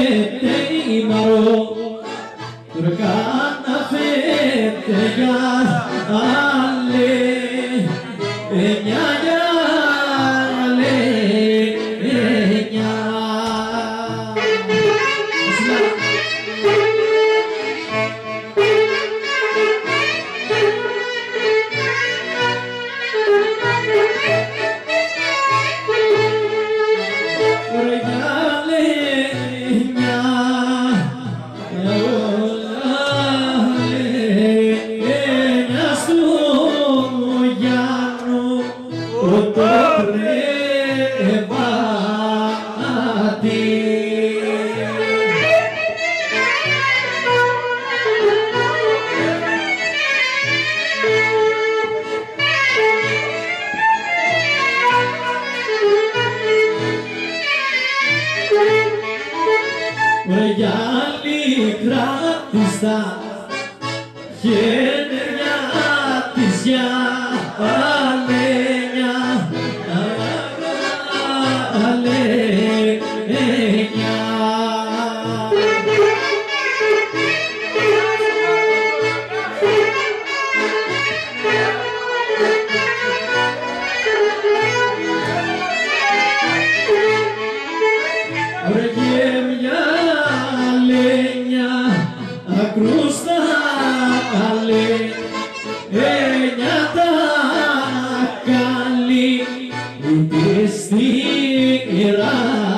fette imaro Turkana fette yar Μεγάλη κράτηστα χέρια της για αλένια песни и радость.